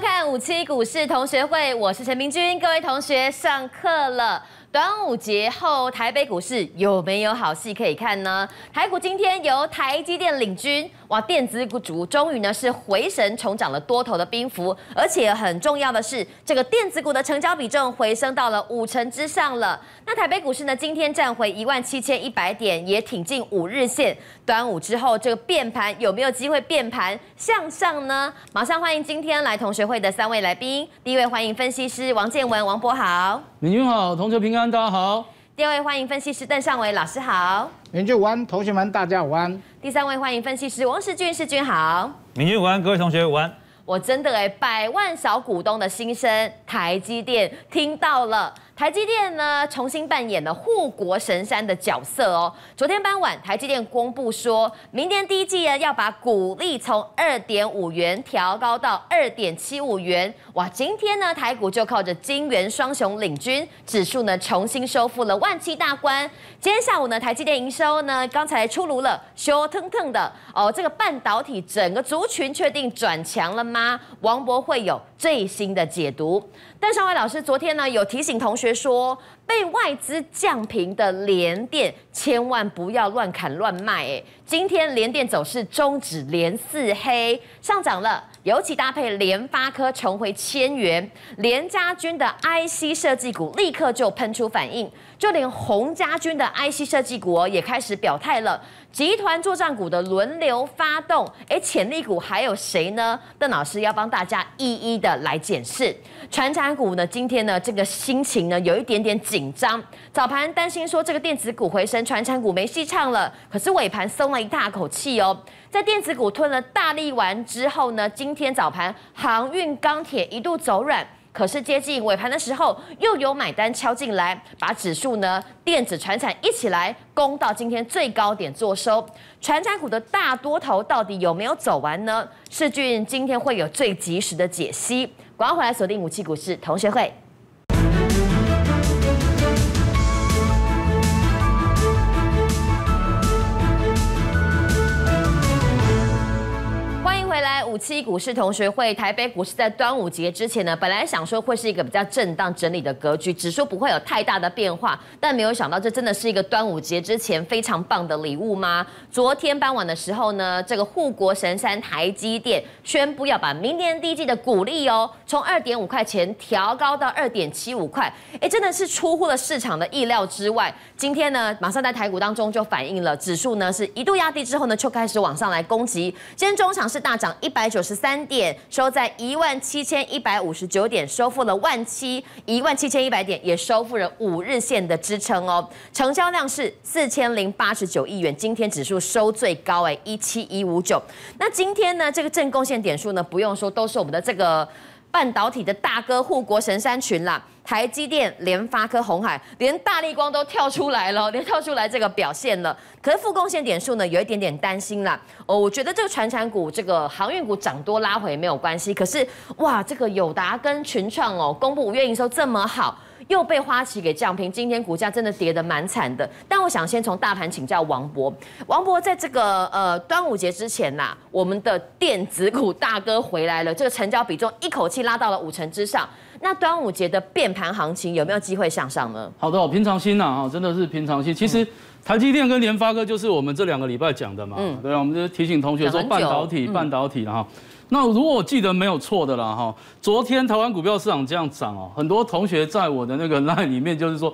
看五七股市同学会，我是陈明君，各位同学上课了。端午节后，台北股市有没有好戏可以看呢？台股今天由台积电领军，哇，电子股主终于呢是回神重掌了多头的兵符，而且很重要的是，这个电子股的成交比重回升到了五成之上了。那台北股市呢，今天站回一万七千一百点，也挺进五日线。端午之后，这个变盘有没有机会变盘向上呢？马上欢迎今天来同学会的三位来宾，第一位欢迎分析师王建文，王博好。明君好，同学平安，大家好。第二位欢迎分析师邓尚伟老师好。明君午安，同学们大家午安。第三位欢迎分析师王世俊世俊好。明君午安，各位同学午安。我真的哎，百万小股东的心声，台积电听到了。台积电呢，重新扮演了护国神山的角色哦。昨天傍晚，台积电公布说，明年第一季呢，要把股利从二点五元调高到二点七五元。哇，今天呢，台股就靠着金元双雄领军，指数呢重新收复了万七大关。今天下午呢，台积电营收呢刚才出炉了，修腾腾的哦。这个半导体整个族群确定转强了吗？王博会有最新的解读。但尚伟老师昨天呢有提醒同学说，被外资降平的联电千万不要乱砍乱卖。哎，今天联电走势终止连四黑，上涨了，尤其搭配联发科重回千元，联家军的 IC 设计股立刻就喷出反应，就连洪家军的 IC 设计股也开始表态了。集团作战股的轮流发动，哎，潜力股还有谁呢？邓老师要帮大家一一的来检视。传产股呢，今天呢这个心情呢有一点点紧张。早盘担心说这个电子股回升，传产股没戏唱了。可是尾盘松了一大口气哦，在电子股吞了大力丸之后呢，今天早盘航运、钢铁一度走软。可是接近尾盘的时候，又有买单敲进来，把指数呢电子船产一起来攻到今天最高点做收。船产股的大多头到底有没有走完呢？世俊今天会有最及时的解析。广告回来锁定武器股市同学会。五七股市同学会，台北股市在端午节之前呢，本来想说会是一个比较震荡整理的格局，指数不会有太大的变化，但没有想到这真的是一个端午节之前非常棒的礼物吗？昨天傍晚的时候呢，这个护国神山台积电宣布要把明年第一季的股利哦，从二点五块钱调高到二点七五块，哎，真的是出乎了市场的意料之外。今天呢，马上在台股当中就反映了指数呢是一度压低之后呢，就开始往上来攻击。今天中场是大涨一百。百九十三点，收在一万七千一百五十九点，收复了万七一万七千一百点，也收复了五日线的支撑哦。成交量是四千零八十九亿元，今天指数收最高哎一七一五九。那今天呢，这个正贡献点数呢，不用说，都是我们的这个半导体的大哥护国神山群啦。台积电、联发科、红海，连大力光都跳出来了，连跳出来这个表现了。可是负贡献点数呢，有一点点担心啦。哦，我觉得这个船产股、这个航运股涨多拉回没有关系。可是哇，这个友达跟群创哦，公布五月营收这么好。又被花旗给降平，今天股价真的跌得蛮惨的。但我想先从大盘请教王博，王博在这个呃端午节之前呐，我们的电子股大哥回来了，这个成交比重一口气拉到了五成之上。那端午节的变盘行情有没有机会向上呢？好的，平常心呐啊，真的是平常心。其实台积电跟联发科就是我们这两个礼拜讲的嘛，嗯对啊，我们就提醒同学说半导体，半导体了哈。那如果我记得没有错的啦哈，昨天台湾股票市场这样涨哦，很多同学在我的那个 line 里面就是说，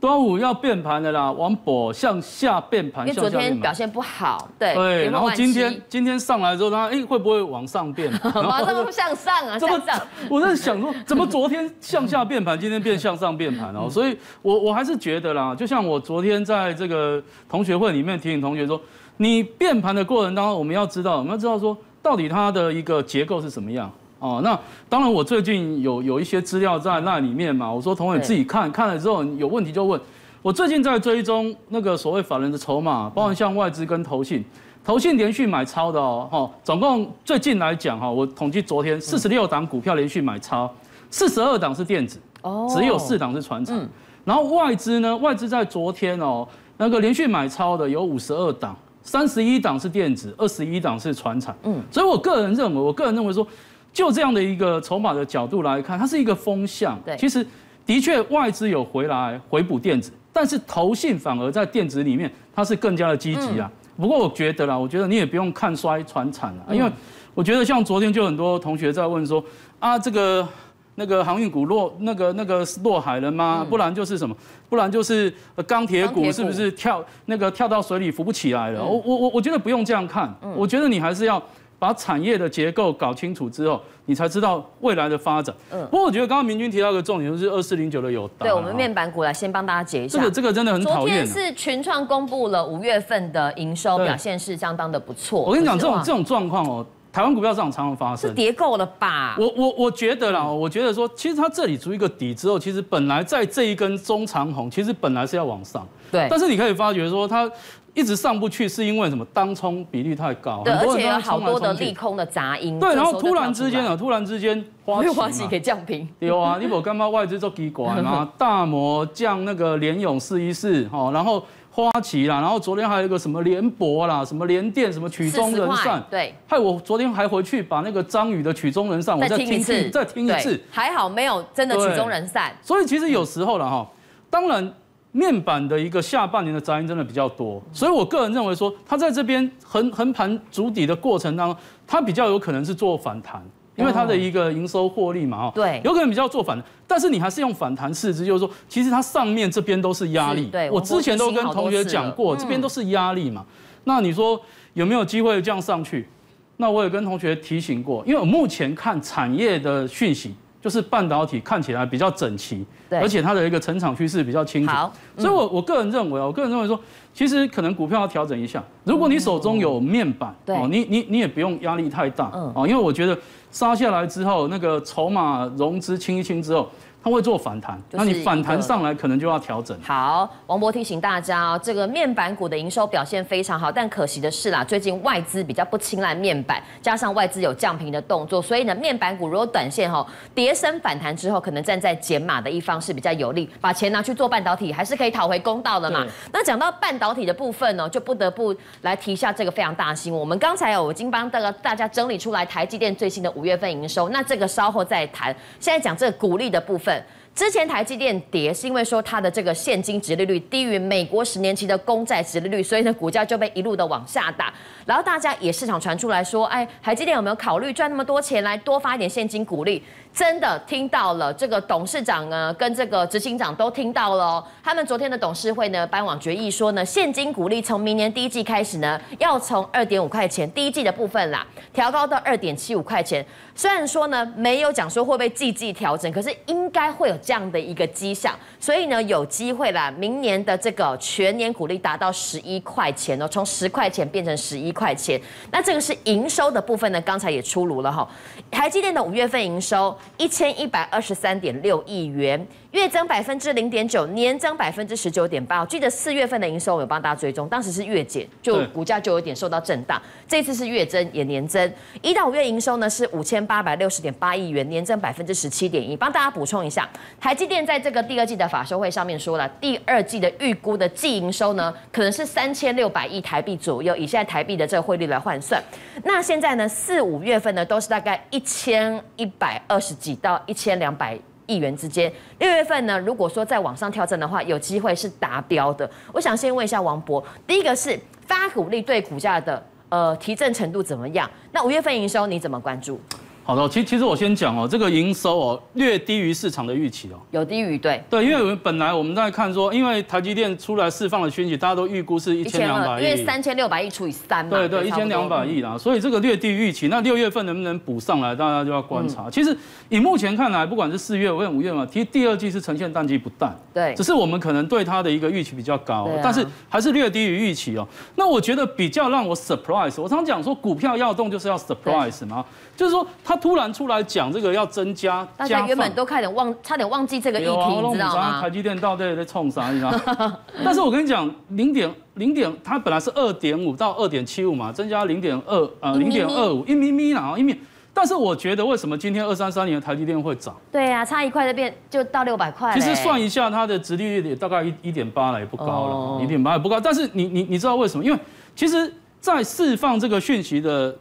端午要变盘的啦，往博向下变盘。因为昨天表现不好，对。对，然后今天今天上来之后，他哎会不会往上变？马上向上啊！向上。我在想说，怎么昨天向下变盘，今天变向上变盘哦？所以我我还是觉得啦，就像我昨天在这个同学会里面提醒同学说，你变盘的过程当中，我们要知道，我们要知道说。到底它的一个结构是什么样？哦，那当然，我最近有有一些资料在那里面嘛。我说同学自己看看了之后有问题就问。我最近在追踪那个所谓法人的筹码，包含像外资跟投信，投信连续买超的哦，哈，总共最近来讲哈，我统计昨天四十六档股票连续买超，四十二档是电子，哦，只有四档是船厂。然后外资呢，外资在昨天哦，那个连续买超的有五十二档。三十一档是电子，二十一档是船产。嗯，所以我个人认为，我个人认为说，就这样的一个筹码的角度来看，它是一个风向。对其实的确外资有回来回补电子，但是投信反而在电子里面它是更加的积极啊。不过我觉得啦，我觉得你也不用看衰船产啊，因为我觉得像昨天就很多同学在问说啊，这个那个航运股落那个那个落海了吗？不然就是什么？不然就是呃钢铁股股是不是跳那个跳到水里浮不起来了？我我我我觉得不用这样看，我觉得你还是要把产业的结构搞清楚之后，你才知道未来的发展。嗯不过我觉得刚刚明君提到一个重点，就是二四零九的有达。对我们面板股来先帮大家解一下这个。这个真的很昨讨厌是群创公布了五月份的营收表现是相当的不错。我跟你讲，这种这种状况哦，台湾股票市场常常发是生。跌够了吧？我我我觉得啦，我觉得说，其实它这里出一个底之后，其实本来在这一根中长红，其实本来是要往上，对但是你可以发觉说，它一直上不去，是因为什么？当冲比例太高，对，而很多人都且有好多的利空的杂音。对，然后突然之间啊，突然之间花旗花旗给降平。有啊，你有干嘛外资做奇怪吗？大摩降那个联勇四一四，哦，然后花旗啦，然后昨天还有一个什么联博啦，什么联电，什么曲终人散，对，害我昨天还回去把那个张宇的曲终人散，我再听一次，再听一次对。还好没有真的曲终人散。所以其实有时候了哈，当然面板的一个下半年的杂音真的比较多，所以我个人认为说，它在这边横横盘筑底的过程当中，它比较有可能是做反弹。因为它的一个营收获利嘛，哈，对有可能比较做反弹，但是你还是用反弹市值，就是说，其实它上面这边都是压力。对我之前都跟同学讲过，嗯这边都是压力嘛。那你说有没有机会这样上去？那我也跟同学提醒过，因为我目前看产业的讯息，就是半导体看起来比较整齐，对而且它的一个成长趋势比较清楚。好，所以我我个人认为啊，我个人认为说，其实可能股票要调整一下。如果你手中有面板，对哦，你你你也不用压力太大，嗯哦，因为我觉得杀下来之后，那个筹码融资清一清之后，它会做反弹，那你反弹上来可能就要调整。好，王博提醒大家哦，这个面板股的营收表现非常好，但可惜的是啦，最近外资比较不青睐面板，加上外资有降频的动作，所以呢，面板股如果短线哈、跌升反弹之后，可能站在减码的一方是比较有利，把钱拿去做半导体，还是可以讨回公道的嘛。那讲到半导体的部分呢，就不得不来提一下这个非常大的新闻。我们刚才有已经帮大家大家整理出来台积电最新的五月份营收，那这个稍后再谈。现在讲这个股利的部分。之前台积电跌是因为说它的这个现金值利率低于美国十年期的公债值利率，所以呢股价就被一路的往下打。然后大家也市场传出来说，哎，台积电有没有考虑赚那么多钱来多发一点现金股利？真的听到了，这个董事长呢跟这个执行长都听到了哦。他们昨天的董事会呢颁网决议说呢，现金股利从明年第一季开始呢，要从二点五块钱第一季的部分啦，调高到二点七五块钱。虽然说呢没有讲说会不会季季调整，可是应该会有这样的一个迹象，所以呢有机会啦，明年的这个全年股利达到十一块钱哦，从十块钱变成十一块钱。那这个是营收的部分呢，刚才也出炉了哈，台积电的五月份营收一千一百二十三点六亿元，月增百分之零点九，年增百分之十九点八。我记得四月份的营收我有帮大家追踪，当时是月减，就股价就有点受到震荡。这次是月增也年增，一到五月营收呢是五千八百六十点八亿元，年增百分之十七点一。帮大家补充一下，台积电在这个第二季的法收会上面说了，第二季的预估的季营收呢可能是三千六百亿台币左右，以现在台币的这个汇率来换算。那现在呢四五月份呢都是大概一千一百二十几到一千两百。亿元之间，六月份呢，如果说再往上跳升的话，有机会是达标的。我想先问一下王博，第一个是发股利对股价的呃提振程度怎么样？那五月份营收你怎么关注？好的，其其实我先讲哦，这个营收哦略低于市场的预期哦。有低于对对，因为我们本来我们在看说，因为台积电出来释放的讯息，大家都预估是一千两百因为亿。三千六百亿除以三嘛，对对，一千两百亿啦，所以这个略低于预期。那六月份能不能补上来，大家就要观嗯察。其实以目前看来，不管是四月、五月、五月嘛，其实第二季是呈现淡季不淡，对只是我们可能对它的一个预期比较高但是还是略低于预期哦。那我觉得比较让我 surprise，我常讲说股票要动就是要 surprise 嘛，就是说它突然出来讲这个要增加，大家原本都差点忘，差点忘记这个议题，你知道吗台？积电到底在冲啥？你知道？但是我跟你讲，零点零点，它本来是二点五到二点七五嘛，增加零点二呃零点二五一咪咪啦，一咪。但是我觉得为什么今天二三三年的台积电会涨？对啊，差一块就变就到六百块。其实算一下，它的殖利率也大概一一点八了，也不高哦了，一点八也不高。但是你你你知道为什么？因为其实，在释放这个讯息的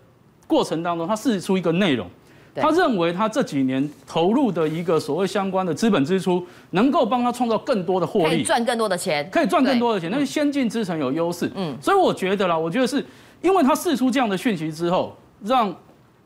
过程当中，它释出一个内容，对他认为他这几年投入的一个所谓相关的资本支出，能够帮他创造更多的获利，可以赚更多的钱，可以赚更多的钱，那是先进之城有优势。嗯，所以我觉得啦，我觉得是因为他释出这样的讯息之后，让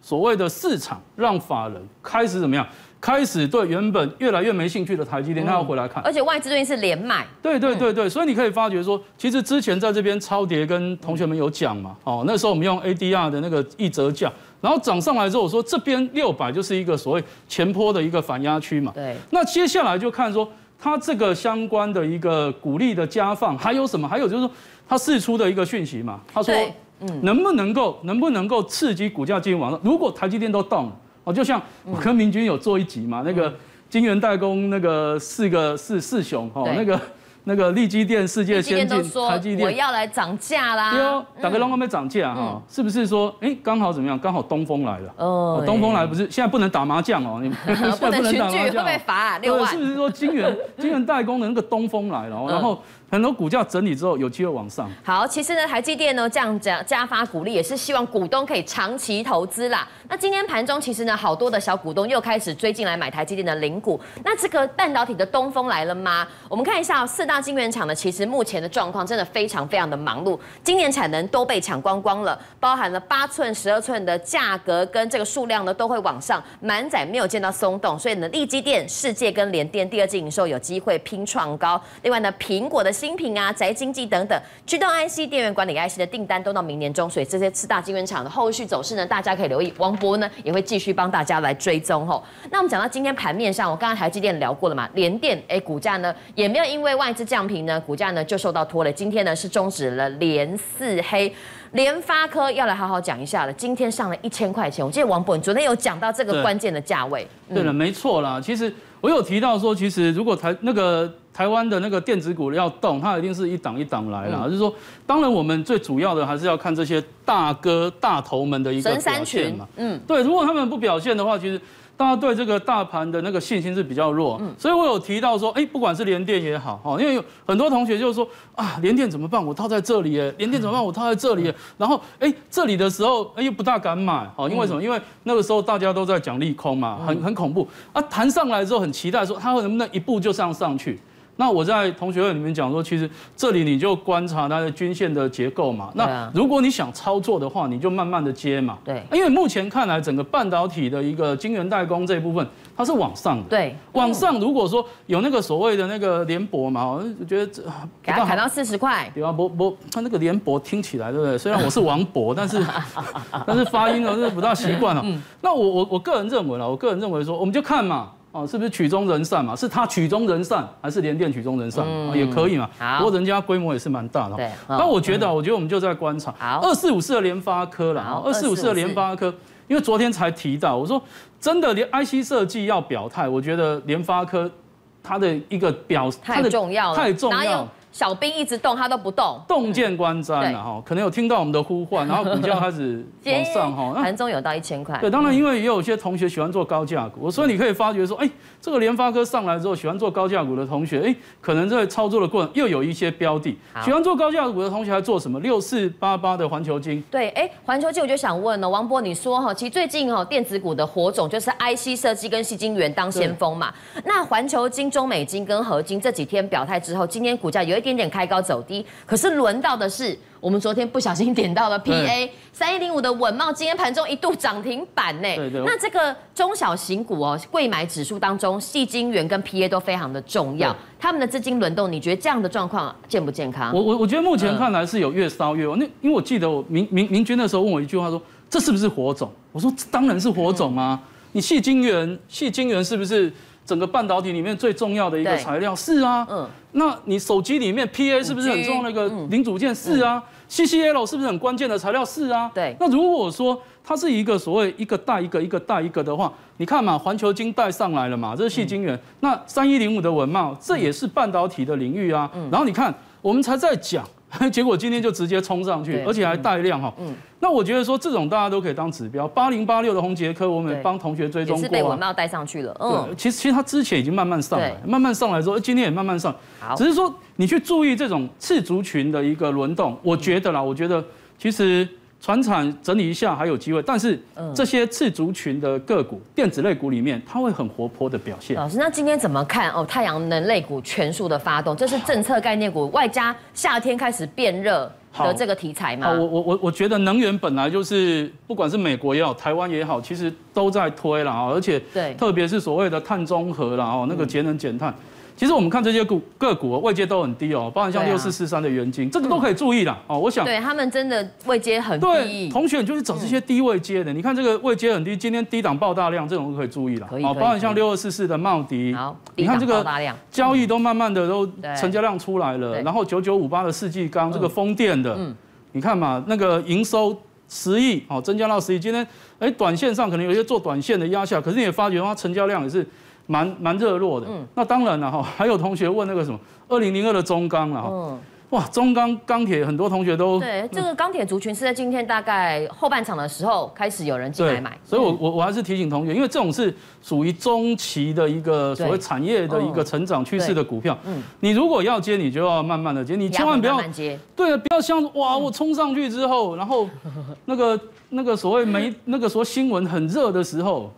所谓的市场让法人开始怎么样？开始对原本越来越没兴趣的台积电，他要回来看。而且外资最近是连买，对对对对，所以你可以发觉说，其实之前在这边超跌，跟同学们有讲嘛，哦，那时候我们用 ADR 的那个一折价，然后涨上来之后，我说这边六百就是一个所谓前坡的一个反压区嘛。对，那接下来就看说它这个相关的一个鼓励的加放，还有什么？还有就是说它释出的一个讯息嘛，他说嗯能不能够能不能够刺激股价进行往上？如果台积电都动了，哦，就像我跟明君有做一集嘛，那个金源代工那个四个四四雄哦，那个那个利基电、世界先进、台积电。我要来涨价啦，对哦，打个龙还没涨价哈，是不是说，哎，刚好怎么样？刚好东风来了。哦哦，东风来不是现在不能打麻将哦，你现在 不能群聚会打麻将哦。被罚六对，万是不是说金源金源代工的那个东风来了哦，然后很多股价整理之后有机会往上。好，其实呢，台积电呢这样加加发股利，也是希望股东可以长期投资啦。那今天盘中其实呢，好多的小股东又开始追进来买台积电的零股。那这个半导体的东风来了吗？我们看一下、四大晶圆厂呢，其实目前的状况真的非常非常的忙碌，今年产能都被抢光光了，包含了八寸、十二寸的价格跟这个数量呢都会往上，满载没有见到松动，所以呢，力基电、世界跟联电第二季营收有机会拼创高。另外呢，苹果的新品啊、宅经济等等，驱动 IC、电源管理 IC 的订单都到明年中，所以这些四大晶圆厂的后续走势呢，大家可以留意。王博呢也会继续帮大家来追踪吼。那我们讲到今天盘面上，我刚刚台积电聊过了嘛，联电哎股价呢也没有因为外资降频呢，股价呢就受到拖累。今天呢是终止了连四黑。联发科要来好好讲一下了，今天上了一千块钱，我记得王博你昨天有讲到这个对关键的价位，对了，没错啦。其实我有提到说，其实如果台那个台湾的那个电子股要动，它一定是一档一档来啦。就是说，当然我们最主要的还是要看这些大哥大头们的一个表现嘛。，嗯，对，如果他们不表现的话，其实大家对这个大盘的那个信心是比较弱。所以我有提到说，哎，不管是联电也好，哈，因为有很多同学就是说啊，联电怎么办？我套在这里，耶，联电怎么办？我套在这里，然后哎，这里的时候，哎，又不大敢买，哦，因为什么？因为那个时候大家都在讲利空嘛，很很恐怖啊。弹上来之后，很期待说它能不能一步就上上去。那我在同学会里面讲说，其实这里你就观察它的均线的结构嘛。那如果你想操作的话，你就慢慢的接嘛。对因为目前看来，整个半导体的一个晶圆代工这一部分，它是往上的。对，往上如果说有那个所谓的那个联博嘛，我觉得这给它砍到四十块，对啊，博博，它那个联博听起来对不对？虽然我是王博，但是 但是发音呢，真的不大习惯了。嗯那我我我个人认为啦，我个人认为说，我们就看嘛，哦，是不是曲终人散嘛？是他曲终人散，还是联电曲终人散？哦也可以嘛。不过人家规模也是蛮大的。对那我觉得啊，我觉得我们就在观察。好二四五四的联发科啦，好二四五四的联发科，因为昨天才提到，我说真的，连 IC 设计要表态，我觉得联发科它的一个表它太的重要了，太重要。小兵一直动，他都不动。洞见观瞻了哈，可能有听到我们的呼唤，然后股价开始 往上哈。那盘中有到一千块。对，当然因为也有些同学喜欢做高价股，所以你可以发觉说，哎，这个联发科上来之后，喜欢做高价股的同学，哎，可能在操作的过程又有一些标的。喜欢做高价股的同学还做什么？六四八八的环球金。对，哎，环球金我就想问了，王博，你说哈，其实最近哈电子股的火种就是 IC 设计跟细晶圆当先锋嘛。那环球金、中美金跟合金这几天表态之后，今天股价有一点点开高走低，可是轮到的是我们昨天不小心点到了 PA 三一零五的稳茂，今天盘中一度涨停板呢。对对那这个中小型股哦，贵买指数当中，细金元跟 PA 都非常的重要，他们的资金轮动，你觉得这样的状况健不健康？我我我觉得目前嗯看来是有越烧越旺。那因为我记得我明明明君那时候问我一句话说，这是不是火种？我说当然是火种啊！你细金元，细金元是不是整个半导体里面最重要的一个材料？是啊。嗯那你手机里面 PA 是不是很重要的一个零组件？是啊。CCL 是不是很关键的材料？是啊。对那如果说它是一个所谓一个带一个一个带一个的话，你看嘛，环球金带上来了嘛，这是细晶圆。那三一零五的文茂，这也是半导体的领域啊。然后你看，我们才在讲。结果今天就直接冲上去，而且还带量哈。那我觉得说这种大家都可以当指标。八零八六的红杰科，我们帮同学追也踪过啊。是被文茂带上去了。嗯对，，其实其实它之前已经慢慢上来，慢慢上来之后，今天也慢慢上好，只是说你去注意这种次族群的一个轮动，我觉得啦，我觉得其实船产整理一下还有机会，但是嗯这些次族群的个股、电子类股里面，它会很活泼的表现。老师，那今天怎么看哦？太阳能类股全数的发动，这是政策概念股，外加夏天开始变热的这个题材吗，？我我我我觉得能源本来就是，不管是美国也好，台湾也好，其实都在推了啊，而且对特别是所谓的碳中和啦哦，那个节能减碳。其实我们看这些股个股哦位阶都很低哦，包含像六四四三的元金，这个都可以注意啦哦。我想对他们真的位阶很对低，同学，你就是找这些低位接的。你看这个位阶很低，今天低档爆大量，这种都可以注意了。可以可以包含像六二四四的茂迪，你看这个交易都慢慢的都成交量出来了。然后九九五八的世纪钢，这个嗯风电的嗯，你看嘛，那个营收十亿哦，增加到十亿。今天哎，短线上可能有一些做短线的压下，可是你也发觉它成交量也是蛮蛮热络的。嗯。那当然了哈，还有同学问那个什么二零零二的中钢了哈，嗯，哇，中钢钢铁很多同学都对，这个钢铁族群是在今天大概后半场的时候开始有人进来买，嗯所以我我我还是提醒同学，因为这种是属于中期的一个所谓对产业的一个成长趋势的股票。嗯。你如果要接，你就要慢慢的接，你千万不要接，对，不要像哇，我冲上去之后，然后那个那个所谓媒那个所谓新闻很热的时候，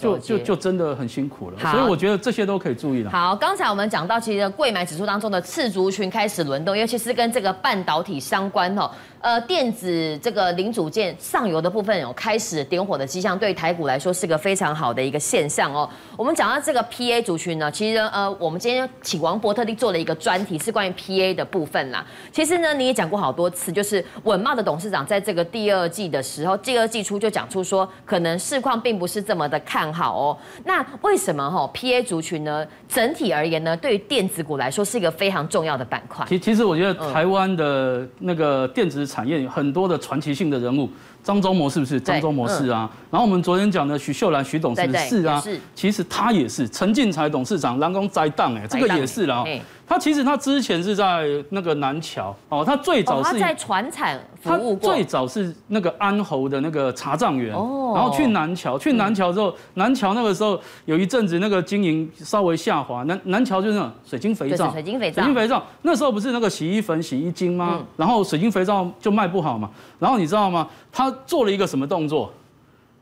就就就真的很辛苦了。所以我觉得这些都可以注意了。好，刚才我们讲到，其实贵买指数当中的次族群开始轮动，尤其是跟这个半导体相关哦，呃，电子这个零组件上游的部分有开始点火的迹象，对台股来说是个非常好的一个现象哦。我们讲到这个 PA 族群呢，其实呃，我们今天请王博特地做了一个专题，是关于 PA 的部分啦。其实呢，你也讲过好多次，就是稳茂的董事长在这个第二季的时然后，第二季初就讲出说，可能市况并不是这么的看好哦。那为什么哈、PA 族群呢？整体而言呢，对于电子股来说是一个非常重要的板块。其其实我觉得台湾的那个电子产业有很多的传奇性的人物，张忠谋是不是？张忠谋是啊。然后我们昨天讲的许秀兰许董事是？啊。是，其实他也是。陈进才董事长蓝工栽档哎，这个也是啦他其实他之前是在那个南桥哦，他最哦，早是他在船产服务过。最，早是那个安侯的那个查账员，哦。然后去南桥，去南桥之后，南桥那个时候有一阵子那个经营稍微下滑，南南桥就是那种水晶肥皂，水晶肥皂。水晶肥皂。那时候不是那个洗衣粉、洗衣精吗？嗯。然后水晶肥皂就卖不好嘛，然后你知道吗？他做了一个什么动作？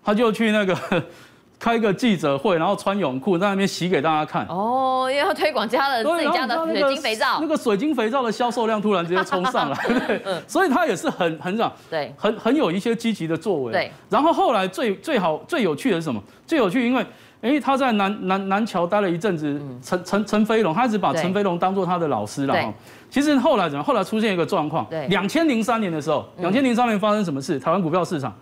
他就去那个 开个记者会，然后穿泳裤在那边洗给大家看。哦，因为要推广家的自己家的水晶肥皂那，个水晶肥皂的销售量突然直接冲上来，对，所以他也是很很长，对很很有一些积极的作为。对，然后后来最最好最有趣的是什么？最有趣，因为哎他在南南南桥待了一阵子，陈陈陈飞龙，他一直把对陈飞龙当做他的老师了对。哈。其实后来怎么？后来出现一个状况对，两千零三年的时候，两千零三年发生什么事？台湾股票市场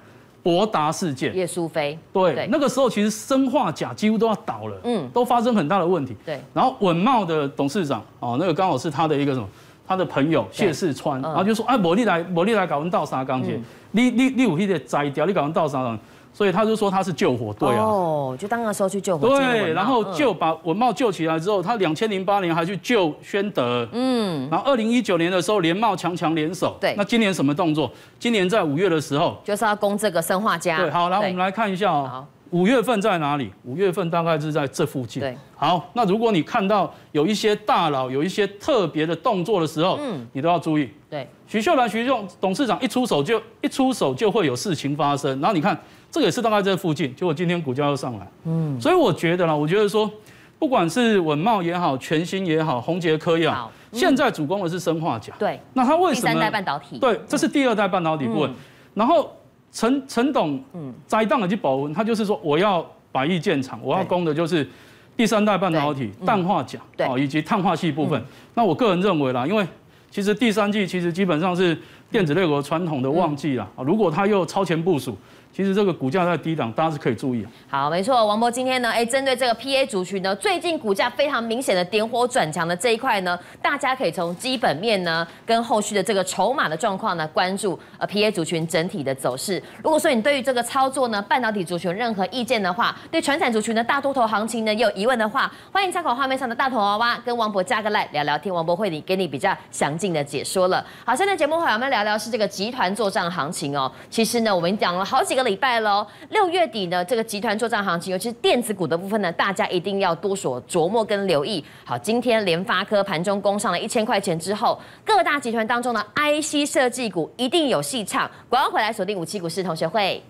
博达事件。叶淑菲，对，那个时候其实生化甲几乎都要倒了，嗯。嗯，都发生很大的问题。对，然后稳茂的董事长哦，那个刚好是他的一个什么，他的朋友对。谢世川，嗯。然后就说，哎，我你来，我你来搞阮倒沙钢铁嗯，你你你有那个摘掉，你搞阮倒沙钢，所以他就说他是救火队啊。哦，就当那时候去救火，对，然后茂救把文茂救起来之后，他两千零八年还去救宣德，嗯，然后二零一九年的时候联茂强强联手，对。那今年什么动作？今年在五月的时候，就是要攻这个生化家，对，好，来我对们来看一下哦。好。五月份在哪里？五月份大概是在这附近。对，好，那如果你看到有一些大佬有一些特别的动作的时候，嗯。嗯，你都要注意。对，徐秀兰徐总董事长一出手就一出手就会有事情发生，然后你看这个也是大概在附近，结果今天股价又上来，嗯，所以我觉得呢，我觉得说，不管是稳茂也好，全新也好，宏杰科也好好，嗯。现在主攻的是生化钾，对，那它为什么？第三代半导体，对，这是第二代半导体部分。嗯。然后陈陈董嗯。栽档的去保温，他就是说我要百亿建厂，我要对攻的就是第三代半导体嗯。氮化钾对。哦，以及碳化系部分。那我个人认为啦，因为其实第三季其实基本上是电子类股传统的旺季啦，啊如果他又超前部署，其实这个股价在低档，大家是可以注意。好，没错，王博今天呢，哎，针对这个 PA 族群呢，最近股价非常明显的点火转强的这一块呢，大家可以从基本面呢，跟后续的这个筹码的状况呢，关注呃 PA 族群整体的走势。如果说你对于这个操作呢，半导体族群任何意见的话，对传产族群的大多头行情呢，有疑问的话，欢迎参考画面上的大头娃娃，跟王博加个赖聊聊天，王博会你给你比较详尽的解说了。好，现在节目会我们聊聊是这个集团做账行情哦。其实呢，我们讲了好几个礼。拜喽。六月底呢，这个集团作战行情，尤其是电子股的部分呢，大家一定要多所琢磨跟留意。好，今天联发科盘中攻上了一千块钱之后，各大集团当中的 IC 设计股一定有戏唱。广告回来锁定五七股市同学会。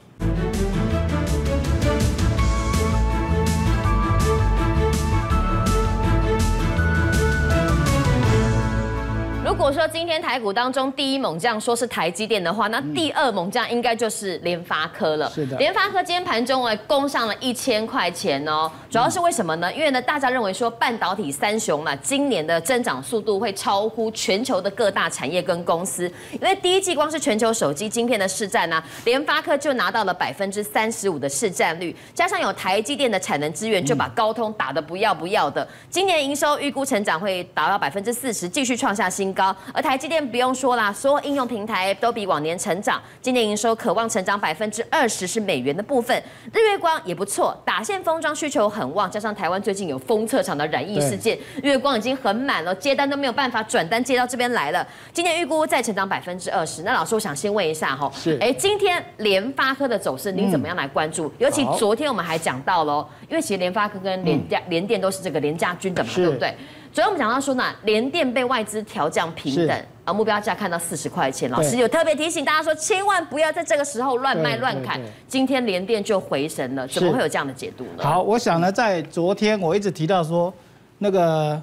果说今天台股当中第一猛将说是台积电的话，那第二猛将应该就是联发科了。是的联发科今天盘中哎攻上了一千块钱哦，主要是为什么呢？因为呢大家认为说半导体三雄嘛，今年的增长速度会超乎全球的各大产业跟公司，因为第一季光是全球手机晶片的市占呢，联发科就拿到了百分之三十五的市占率，加上有台积电的产能资源，就把高通打得不要不要的。今年营收预估成长会达到百分之四十，继续创下新高。而台积电不用说啦，所有应用平台都比往年成长，今年营收渴望成长百分之二十是美元的部分。日月光也不错，打线封装需求很旺，加上台湾最近有封测厂的染疫事件，日月光已经很满了，接单都没有办法转单接到这边来了。今年预估再成长百分之二十。那老师，我想先问一下哈，是哎，今天联发科的走势您怎么样来关注？尤其昨天我们还讲到喽，因为其实联发科跟联价联电都是这个联价军的嘛，对不对？昨天我们讲到说呢，联电被外资调降平等，啊，目标价看到四十块钱。老对师有特别提醒大家说，千万不要在这个时候乱卖对乱砍。今天联电就回神了，怎么是会有这样的解读呢？好，我想呢，在昨天我一直提到说，那个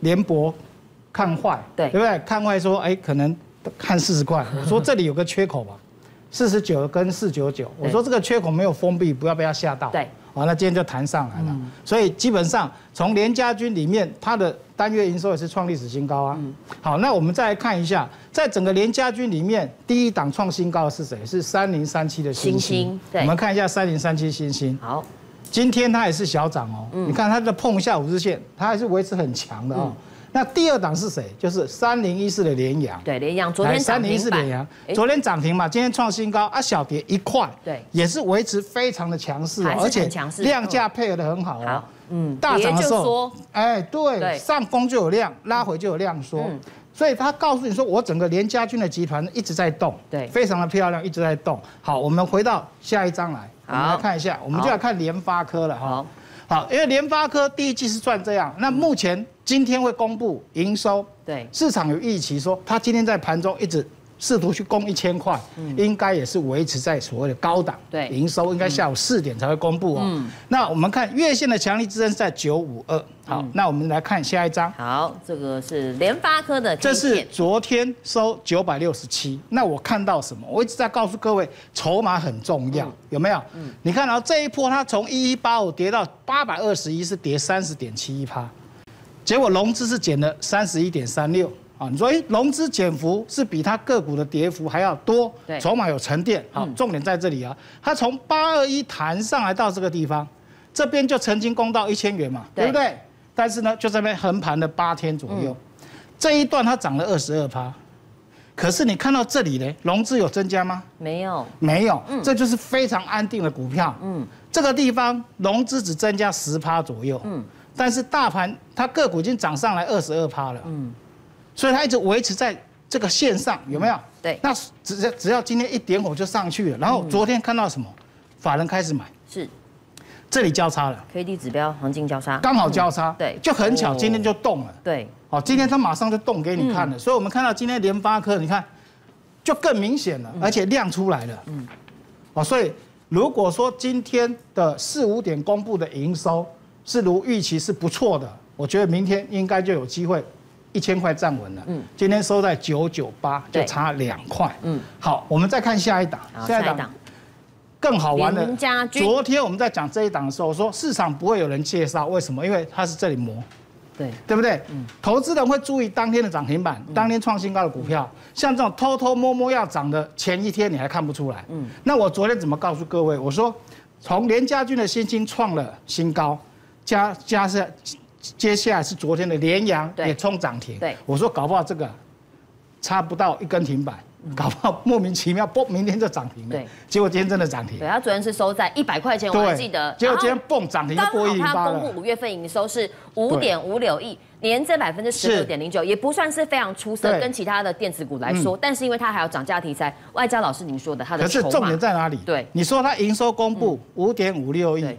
联博看坏，对对不对？看坏说，哎，可能看四十块。我说这里有个缺口吧，四十九跟四九九。我说这个缺口没有封闭，不要被它吓到。对。好，那今天就弹上来了。所以基本上从联家军里面，它的单月营收也是创历史新高啊。好，那我们再来看一下，在整个联家军里面，第一档创新高的是谁？是三零三七的星星我们看一下三零三七星星。好，今天它也是小涨哦，你看它的碰一下五日线，它还是维持很强的哦。那第二档是谁？就是三零一四的联阳。对，联阳昨天涨三零一四联阳，哎昨天涨停嘛，今天创新高啊，小跌一块，对。也是维持非常的强势而且量价配合的很好哦好。嗯大涨的时候哎，对对，上攻就有量，拉回就有量缩。嗯。所以他告诉你说，我整个联家军的集团一直在动，对。非常的漂亮，一直在动。好，我们回到下一章来，我们好。来看一下，我们就好。来看联发科了哈好。因为联发科第一季是赚这样，那目前今天会公布营收，对，市场有预期说，它今天在盘中一直试图去攻一千块，应该也是维持在所谓的高档。嗯对营收应该下午四点才会公布哦。嗯那我们看月线的强力支撑在九五二。好，那我们来看下一张。好，这个是联发科的这是昨天收九百六十七，那我看到什么？我一直在告诉各位，筹码很重要，有没有？你看到、这一波，它从一一八五跌到八百二十一，是跌三十点七一趴，结果融资是减了三十一点三六啊。你说，哎，融资减幅是比它个股的跌幅还要多对，筹码有沉淀。好，重点在这里啊，它从八二一弹上来到这个地方，这边就曾经攻到一千元嘛，对对不对？但是呢，就这边横盘了八天左右。这一段它涨了二十二趴，可是你看到这里呢，融资有增加吗？没有，没有，这就是非常安定的股票。嗯，这个地方融资只增加十趴左右。嗯，但是大盘它个股已经涨上来二十二趴了。嗯，所以它一直维持在这个线上，有没有？对那只要只要今天一点火就上去了，然后昨天看到什么？法人开始买，是这里交叉了，K D 指标黄金交叉，刚好交叉。对就很巧，哦今天就动了。对，好，今天它马上就动给你看了，所以我们看到今天联发科，你看就更明显了，而且亮出来了。嗯，哦，所以如果说今天的四五点公布的营收是如预期是不错的，我觉得明天应该就有机会一千块站稳了。嗯，今天收在九九八，就差两块。嗯嗯，好，我们再看下一档，，下一档，更好玩的昨天我们在讲这一档的时候，我说市场不会有人介绍，为什么？因为它是这里磨。对，对不对？投资人会注意当天的涨停板，当天创新高的股票，像这种偷偷摸摸要涨的前一天你还看不出来。嗯，那我昨天怎么告诉各位？我说，从连家军的新兴创了新高，加加上接下来是昨天的联阳也冲涨停。对我说搞不好这个差不到一根停板，搞不好莫名其妙，嘣，明天就涨停了。对，结果今天真的涨停对，。它昨天是收在一百块钱，我还记得。结果今天蹦涨停就刚好它公布。五月份营收是五点五六亿，年增百分之十六点零九，也不算是非常出色，跟其他的电子股来说。但是因为它还有涨价题材，外加老师您说的它的可是重点，在哪里？对你说它营收公布五点五六亿，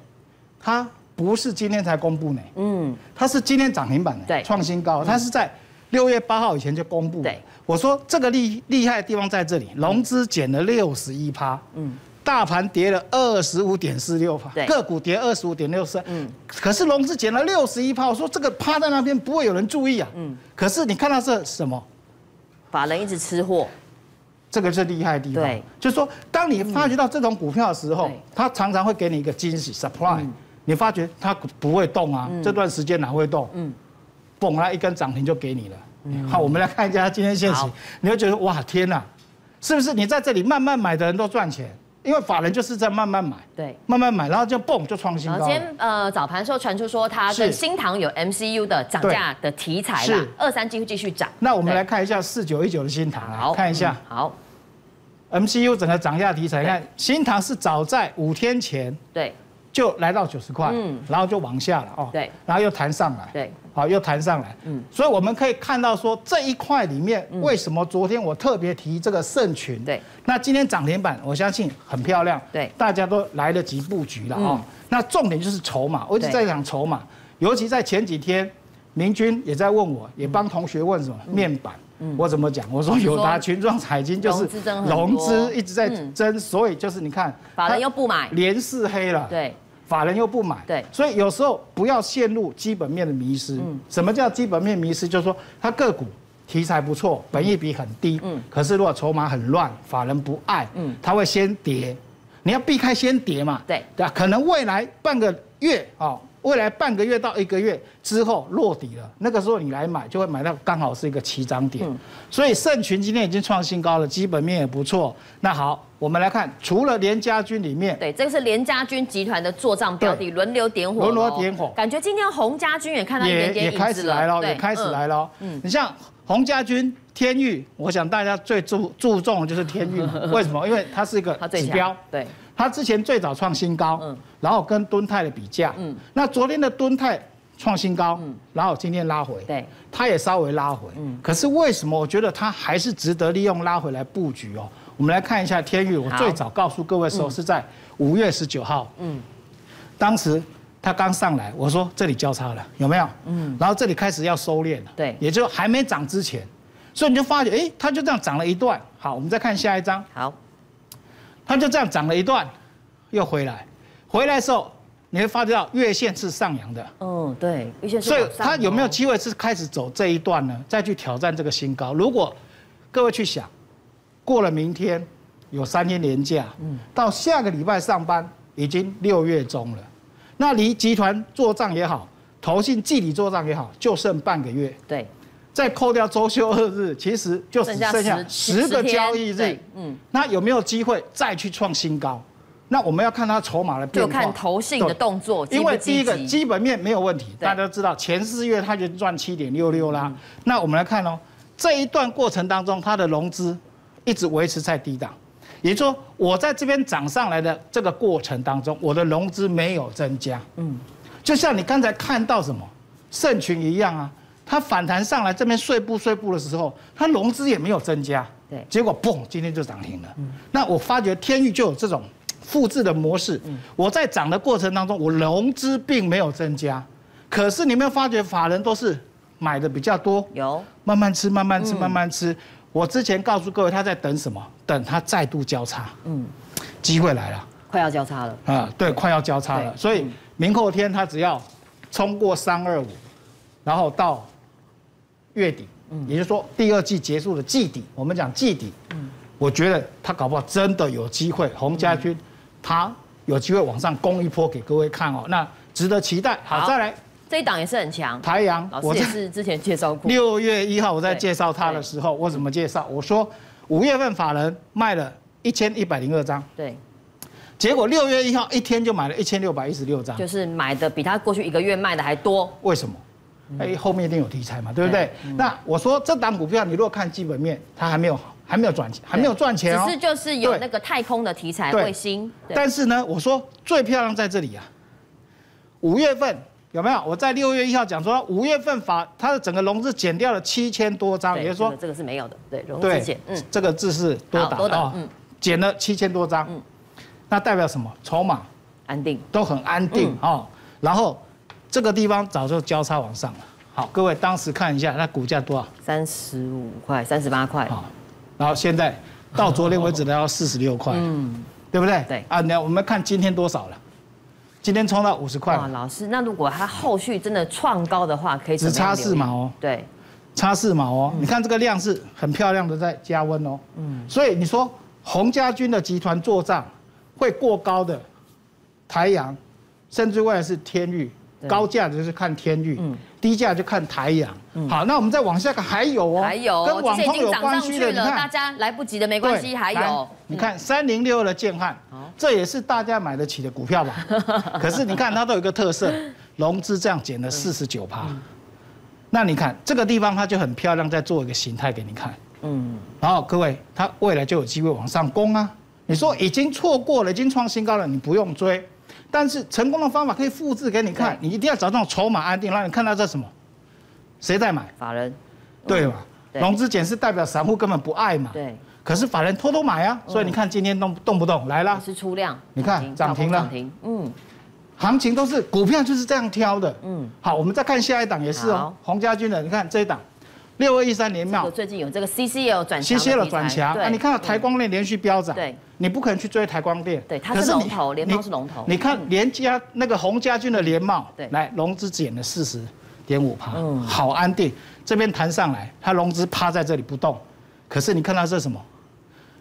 它不是今天才公布呢，嗯，它是今天涨停板的，对。创新高，它是在六月八号以前就公布。对，我说这个厉厉害的地方在这里，融资减了六十一趴，嗯，大盘跌了二十五点四六趴对，个股跌二十五点六三，嗯。嗯，可是融资减了六十一趴，我说这个趴在那边不会有人注意啊，嗯，可是你看到这什么？法人一直吃货，这个是厉害的地方，对，就是说，当你发觉到这种股票的时候对，它常常会给你一个惊喜 surprise，你发觉它不会动啊，这段时间哪会动？嗯。嗯，嘣，它一根涨停就给你了。好，我们来看一下它今天现好。形，你会觉得哇天哪，是不是你在这里慢慢买的人都赚钱？因为法人就是在慢慢买，对。慢慢买，然后就嘣就创新高今天呃早盘时候传出说，它跟是。新塘有 MCU 的涨价的题材啦是，二三继续继续涨。那我们对。来看一下四九一九的新塘好。啊，看一下。嗯好，MCU 整个涨价题材，你看新塘是早在五天前对就来到九十块，嗯。然后就往下了哦，对，然后又弹上来，对，好，又弹上来，嗯。嗯，所以我们可以看到说这一块里面，为什么昨天我特别提这个盛群，对，那今天涨停板，我相信很漂亮，对。大家都来得及布局了嗯。哦。那重点就是筹码，我一直在讲筹码，尤其在前几天，明君也在问我，也帮同学问什么面板。我怎么讲？我说友达群创彩金就是嗯融资一直在嗯增，所以就是你看法人又不买，连四黑了，对。法人又不买，对。所以有时候不要陷入基本面的迷失。嗯。什么叫基本面迷失？就是说它个股题材不错，本益比很低，嗯。可是如果筹码很乱，法人不爱，嗯。它会先跌，你要避开先跌嘛，对。对吧？可能未来半个月哦。未来半个月到一个月之后落底了，那个时候你来买就会买到刚好是一个起涨点，嗯。所以盛群今天已经创新高了，基本面也不错。那好，我们来看，除了联家军里面，对，这个是联家军集团的做账标的，对。轮流点火咯，轮流点火。感觉今天洪家军也看到一点也也开点影子始来了，也开始来了，嗯嗯，你像洪家军、天域，我想大家最注注重的就是天域嘛，为什么？因为它是一个指标，对，它之前最早创新高，嗯。然后跟敦泰的比价，嗯。那昨天的敦泰创新高，嗯。然后今天拉回，对，它也稍微拉回，嗯。可是为什么我觉得它还是值得利用拉回来布局哦？我们来看一下天宇，我最早告诉各位的时候是在五月十九号，嗯。当时它刚上来，我说这里交叉了，有没有？嗯，然后这里开始要收敛了，对。也就还没涨之前，所以你就发觉，哎，它就这样涨了一段。好，我们再看下一张，好，它就这样涨了一段，又回来，回来的时候你会发觉到月线是上扬的，嗯，对，月线是所以它有没有哦机会是开始走这一段呢？再去挑战这个新高？如果各位去想，过了明天有三天连假，嗯到下个礼拜上班已经六月中了，那离集团做账也好，投信季底做账也好，就剩半个月。对，再扣掉周休二日，其实就只剩下十十个交易日。嗯，那有没有机会再去创新高？那我们要看它筹码的变化，就看投信的对动作，因为第一个基本面没有问题，大家都知道前四月它就赚七点六六啦。那我们来看哦，这一段过程当中，它的融资一直维持在低档，也就是说我在这边涨上来的这个过程当中，我的融资没有增加。嗯，就像你刚才看到什么盛群一样啊，它反弹上来这边碎步碎步的时候，它融资也没有增加。对结果嘣，今天就涨停了。那我发觉天域就有这种复制的模式。我在涨的过程当中，我融资并没有增加，可是你有没有发觉法人都是买的比较多，有，慢慢吃，慢慢吃，慢慢吃。我之前告诉各位，他在等什么？等他再度交叉。嗯，机会来了快要交叉了，啊！对，快要交叉了。所以明后天他只要冲过三二五，然后到月底，也就是说第二季结束的季底，我们讲季底，我觉得它搞不好真的有机会，洪家军他有机会往上攻一波给各位看哦，那值得期待。好，再来。这一档也是很强，台阳，老师也是之前介绍过，六月一号我在介绍它的时候，我怎么介绍？我说五月份法人卖了一千一百零二张，对，结果六月一号一天就买了一千六百一十六张，就是买的比他过去一个月卖的还多，为什么？哎，后面一定有题材嘛，对不对？那我说这档股票，你如果看基本面，它还没有还没有赚钱，还没有赚钱哦。只是就是有那个太空的题材，对卫星。对但是呢，我说最漂亮在这里啊，五月份有没有？我在六月一号讲说，五月份法它的整个融资减掉了七千多张，也就是说这个，这个是没有的，对，融对资减，嗯，这个字是多好打的减了七千多张，那代表什么？筹码安定，都很安定嗯哦。然后这个地方早就交叉往上了。好，各位当时看一下，它股价多少？三十五块、三十八块，好，然后现在到昨天为止呢要四十六块，嗯，对不对？对啊，那我们看今天多少了？今天冲到五十块哇，老师，那如果它后续真的创高的话，可以只差四毛哦，对，差四毛哦。你看这个量是很漂亮的在加温哦，嗯，所以你说洪家军的集团做账会过高的，台阳，甚至未来是天域，对高价就是看天域，嗯低价就看台阳。好，那我们再往下看，还有哦，还有跟网通有关系的，大。家来不及的没关系，还有，你看三零六的建汉，这也是大家买得起的股票吧？可是你看它都有一个特色，融资这样减了四十九趴。那你看这个地方它就很漂亮，在做一个形态给你看。嗯，然后各位，它未来就有机会往上攻啊！你说已经错过了，已经创新高了，你不用追。但是成功的方法可以复制给你看，你一定要找这种筹码安定，让你看到这什么，谁在买，法人，对吧？融资减是代表散户根本不爱嘛。对，可是法人偷偷买啊，所以你看今天动动不动来了，是出量，你看涨停了。涨停，嗯，行情都是股票就是这样挑的。嗯嗯，好，我们再看下一档也是哦好，洪家军的，你看这一档六二一三联妙我，最近有这个 CCL 转强的歇歇了题材。转强对。啊，你看到台光电连续飙涨，对，你不可能去追台光电，对它是龙头联茂是龙头。你看联家那个洪家军的联茂，对。来融资减了四十点五趴嗯，好安定，这边弹上来，它融资趴在这里不动，可是你看到这是什么？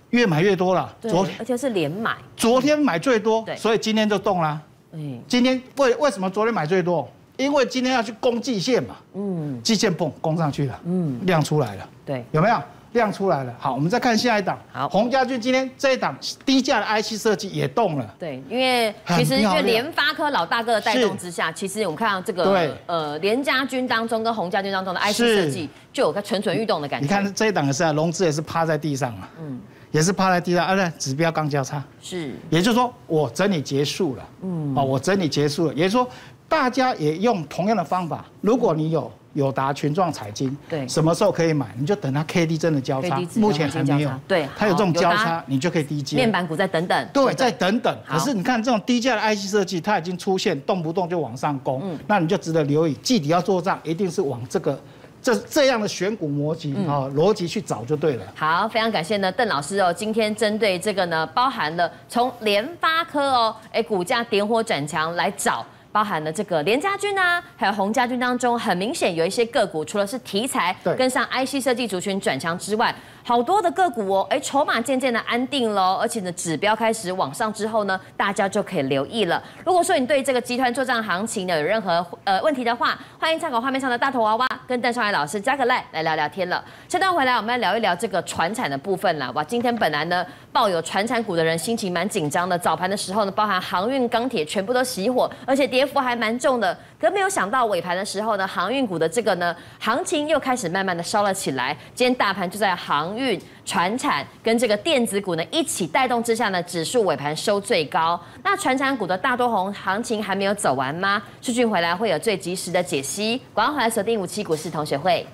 越买越多了，对昨而且是连买，昨天买最多对，所以今天就动啦。哎，今天为为什么昨天买最多？因为今天要去攻季线嘛，嗯，季线蹦攻上去了，嗯，量出来了，对，有没有？量出来了。好，我们再看下一档。好。洪家军今天这一档低价的 IC 设计也动了。对，因为其实因漂亮。为联发科老大哥的带动之下，其实我们看到这个对。呃联家军当中跟洪家军当中的 IC 是。设计就有个蠢蠢欲动的感觉。你看这一档也是啊，融资也是趴在地上啊，嗯，也是趴在地上，而且指标刚交叉，是，也就是说我整理结束了，嗯，哦，我整理结束了，也就是说大家也用同样的方法，如果你有友达群状彩金，对什么时候可以买？你就等它 K D 真的交叉目前还没有对它有这种交叉，你就可以低接。面板股再等等，对，再等等。可是你看这种低价的 IC 设计，它已经出现，动不动就往上攻，嗯那你就值得留意。季底要做账，一定是往这个这这样的选股逻辑嗯啊逻辑去找就对了。好，非常感谢呢，邓老师哦。今天针对这个呢，包含了从联发科哦，哎，股价点火转强来找。包含了这个联家军啊，还有红家军当中，很明显有一些个股，除了是题材跟上 IC 设计族群转强之外，好多的个股哦，哎，筹码渐渐的安定喽，而且呢，指标开始往上之后呢，大家就可以留意了。如果说你对这个集团作战行情呢有任何呃问题的话，欢迎参考画面上的大头娃娃，跟邓少海老师加个赖来聊聊天了。这段回来，我们来聊一聊这个船产的部分啦。哇，今天本来呢，抱有船产股的人心情蛮紧张的，早盘的时候呢，包含航运、钢铁全部都熄火，而且跌幅还蛮重的。可没有想到尾盘的时候呢，航运股的这个呢行情又开始慢慢的烧了起来。今天大盘就在航运、船产跟这个电子股呢一起带动之下呢，指数尾盘收最高。那船产股的大多红行情还没有走完吗？数据回来会有最及时的解析。广告回来锁定五期股市同学会。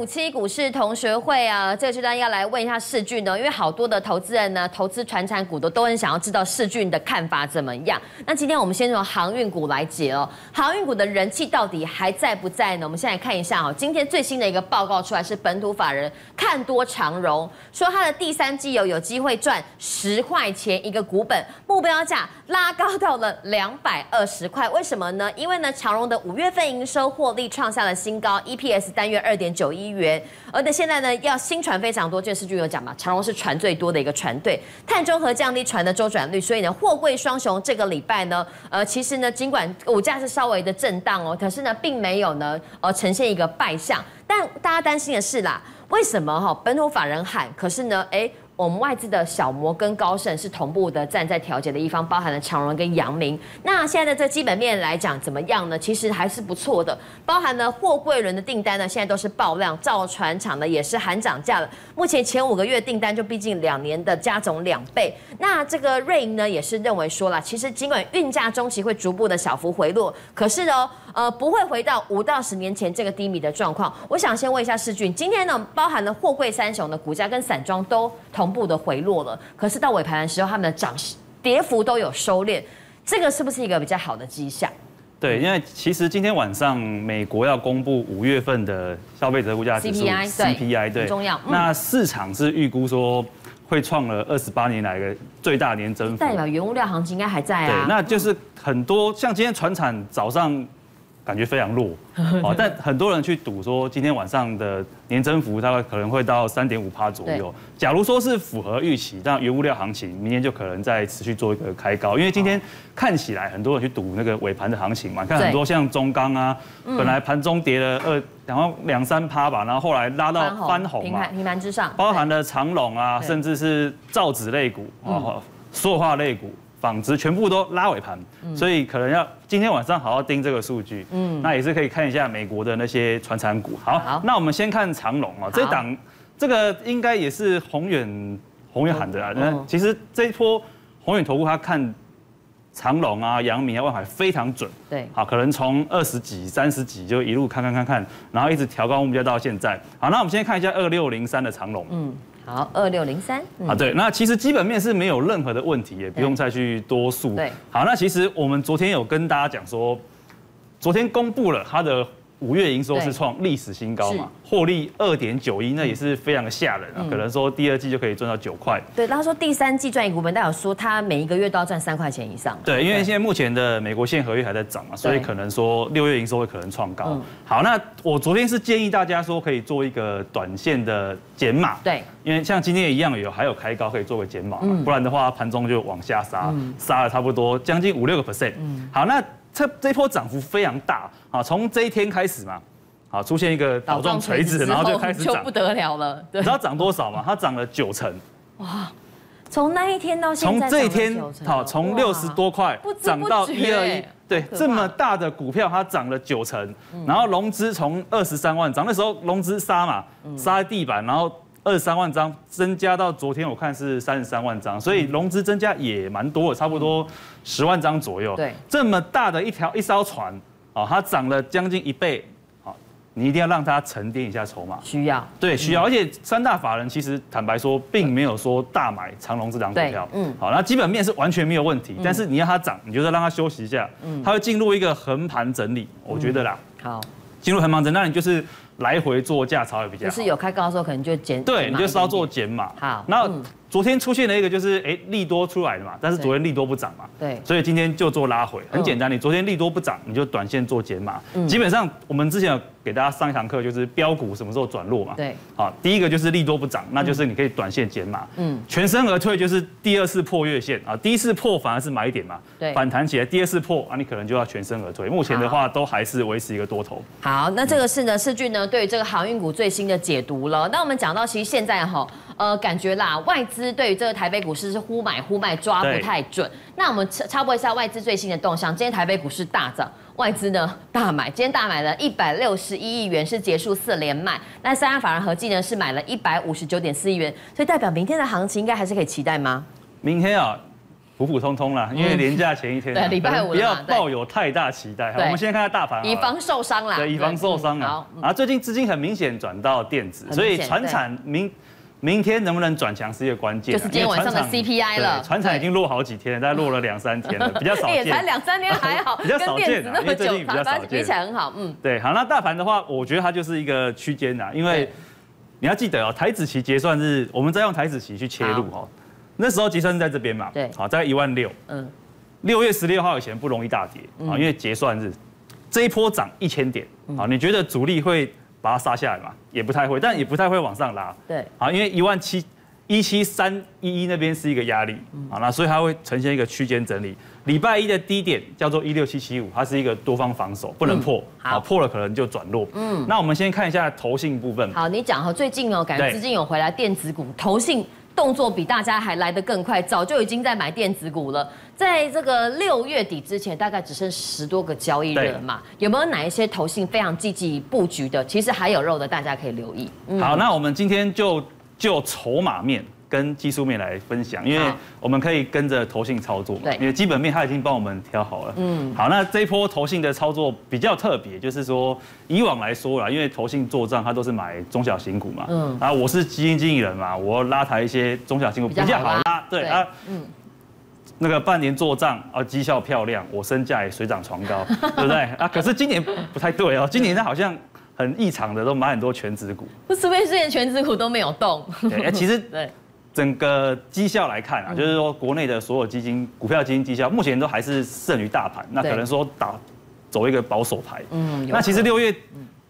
五期股市同学会啊！这个阶段要来问一下世俊呢，因为好多的投资人呢，投资传产股的都很想要知道世俊的看法怎么样。那今天我们先从航运股来解哦，航运股的人气到底还在不在呢？我们先来看一下哦，今天最新的一个报告出来是本土法人看多长荣，说它的第三季有有机会赚十块钱一个股本，目标价拉高到了两百二十块。为什么呢？因为呢，长荣的五月份营收获利创下了新高，EPS 单月二点九一元。而且现在呢，要新船非常多，这个视剧有讲嘛，长荣是船最多的一个船队，碳中和降低船的周转率，所以呢，货柜双雄这个礼拜呢，呃，其实呢，尽管股价是稍微的震荡哦，可是呢，并没有呢，呃，呈现一个败相。但大家担心的是啦，为什么哈、本土法人喊，可是呢，哎。我们外资的小摩跟高盛是同步的站在调节的一方，包含了长荣跟阳明。那现在的这基本面来讲怎么样呢？其实还是不错的，包含了货柜轮的订单呢，现在都是爆量，造船厂呢也是喊涨价了。目前前五个月订单就逼近两年的加总两倍。那这个瑞银呢也是认为说了，其实尽管运价中期会逐步的小幅回落，可是呢，呃，不会回到五到十年前这个低迷的状况。我想先问一下世俊，今天呢包含了货柜三雄的股价跟散装都同步的回落了，可是到尾盘的时候，他们的涨跌幅都有收敛，这个是不是一个比较好的迹象？对，因为其实今天晚上美国要公布五月份的消费者物价指数 CPI 对 CPI 对很重要嗯那市场是预估说会创了二十八年来的最大年增幅。代表原物料行情应该还在对啊，。那就是很多像今天船产早上感觉非常弱，哦，但很多人去赌说今天晚上的年增幅大概可能会到三点五趴左右。假如说是符合预期，那原物料行情明天就可能再持续做一个开高，因为今天看起来很多人去赌那个尾盘的行情嘛，看很多像中钢啊，嗯。本来盘中跌了二然后两三趴吧，然后后来拉到翻红嘛。平盘，平盘之上，包含了长隆啊，甚至是造纸类股、啊，塑化类股、纺织全部都拉尾盘，所以可能要今天晚上好好盯这个数据。嗯，那也是可以看一下美国的那些传产股。好，好那我们先看长隆啊，这档这个应该也是宏远宏远喊的啊。那嗯其实这一波宏远投顾他看长隆啊、阳明啊、万海非常准。对好，可能从二十几、三十几就一路看看看看，然后一直调高目标到现在。好，那我们先看一下二六零三的长隆。嗯，好，二六零三，啊，对，那其实基本面是没有任何的问题，也不用再去多述。对，好，那其实我们昨天有跟大家讲说，昨天公布了它的五月营收是创历史新高嘛，获利二点九一，那也是非常的吓人啊，嗯可能说第二季就可以赚到九块。对，他说第三季赚一股本，代表说他每一个月都要赚三块钱以上。对，因为现在目前的美国线合约还在涨嘛，所以可能说六月营收会可能创高嗯。好，那我昨天是建议大家说可以做一个短线的减码。对，因为像今天一样有还有开高可以做个减码不然的话盘中就往下杀，杀了差不多将近五六个 percent。好，那这这一波涨幅非常大啊，从这一天开始嘛，好出现一个倒状垂直，然后就开始涨就不。得了了。对你知，道涨多少吗？它涨了九成，哇从那一天到现在从在，这一天好，从六十多块涨到一二一，对这么大的股票它涨了九成，然后融资从二十三万涨，那时候融资杀嘛，杀在地板，然后二十三万张增加到昨天我看是三十三万张，所以融资增加也蛮多的，差不多十万张左右。对，这么大的一条一艘船，啊，它涨了将近一倍，好，你一定要让它沉淀一下筹码。需要。对，需要，而且三大法人其实坦白说，并没有说大买长隆这档股票，对嗯嗯，好，那基本面是完全没有问题，但是你要它涨，你就是让它休息一下，它会进入一个横盘整理，我觉得啦，好，进入横盘整理，那你就是来回做价差会比较好，就是有开高的时候，可能就减。对，你就稍做减码，好那嗯。昨天出现了一个就是哎利多出来的嘛，但是昨天利多不涨嘛，对。所以今天就做拉回，很嗯。简单，你昨天利多不涨，你就短线做减码。基本上我们之前有给大家上一堂课，就是标股什么时候转弱嘛。对。好，第一个就是利多不涨，那就是你可以短线减码。嗯嗯。全身而退就是第二次破月线啊，第一次破反而是买点嘛。对反弹起来，第二次破啊，你可能就要全身而退。目前的话都还是维持一个多头。好，那这个是呢，世俊呢对于这个航运股最新的解读了。那我们讲到，其实现在哈，呃，感觉啦，外资对于这个台北股市是忽买忽卖，抓不太准。那我们插插播一下外资最新的动向，今天台北股市大涨。外资呢大买，今天大买了一百六十一亿元，是结束四连卖。那三大法人合计呢是买了一百五十九点四亿元，所以代表明天的行情应该还是可以期待吗？明天啊，普普通通啦，因为连假前一天啊，对礼拜五嘛不要抱有太大期待。我们先看下大盘，以防受伤啦。对，以防受伤啊啊，最近资金很明显转到电子，所以船产明明天能不能转强是一个关键啊。就是今天晚上的 CPI 了船厂已经落好几天了，大概落了两三天了，比较少也才。两三天还好，比较少见啊 那么久因为最近，比较少反正比起来很好，嗯，对，好，那大盘的话，我觉得它就是一个区间呐，因为你要记得哦，台子期结算日，我们再用台子期去切入哦。那时候结算日在这边嘛，对好，在一万六。嗯，六月十六号以前不容易大跌啊，因为结算日这一波涨一千点，嗯好，你觉得主力会把它杀下来嘛？也不太会，但也不太会往上拉。对，好，因为一万七一七三一一那边是一个压力，嗯好，那所以它会呈现一个区间整理。礼拜一的低点叫做一六七七五，它是一个多方防守，不能破，嗯好好，破了可能就转弱。嗯，那我们先看一下投信部分。好，你讲哈，最近哦，感觉对资金有回来，电子股、投信动作比大家还来得更快，早就已经在买电子股了。在这个六月底之前，大概只剩十多个交易日了嘛，有没有哪一些投信非常积极布局的？其实还有肉的，大家可以留意。好，那我们今天就就筹码面。跟技术面来分享，因为我们可以跟着投信操作，对，因为基本面他已经帮我们挑好了。嗯，好，那这一波投信的操作比较特别，就是说以往来说啦，因为投信做账它都是买中小型股嘛，嗯，啊，我是基金经理人嘛，我拉抬一些中小型股比较好拉，对啊，嗯，那个半年做账啊，绩效漂亮，我身价也水涨船高，对不对？啊，可是今年不太对哦，今年它好像很异常的都买很多全职股，不是为之前全职股都没有动，对，其实 对。整个绩效来看啊，就是说国内的所有基金、股票基金绩效，目前都还是胜于大盘。那可能说打走一个保守牌。嗯。那其实六月